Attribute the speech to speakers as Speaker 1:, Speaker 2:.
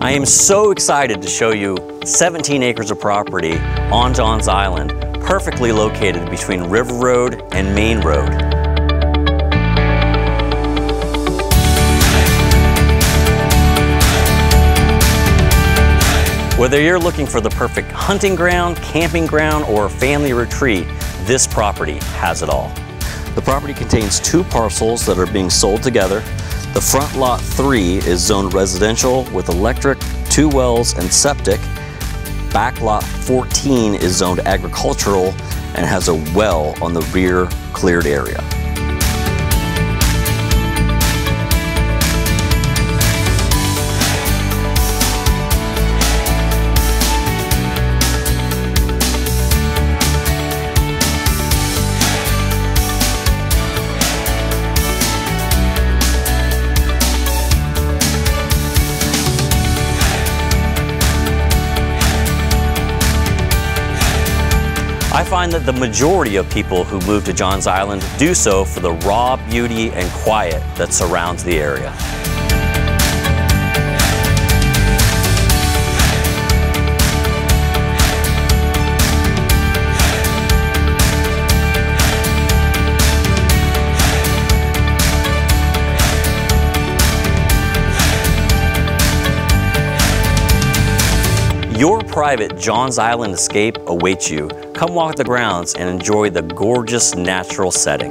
Speaker 1: I am so excited to show you 17 acres of property on Johns Island, perfectly located between River Road and Main Road. Whether you're looking for the perfect hunting ground, camping ground, or family retreat, this property has it all. The property contains two parcels that are being sold together. The front lot three is zoned residential with electric, two wells, and septic. Back lot 14 is zoned agricultural and has a well on the rear cleared area. I find that the majority of people who move to Johns Island do so for the raw beauty and quiet that surrounds the area. Your private Johns Island escape awaits you. Come walk the grounds and enjoy the gorgeous natural setting.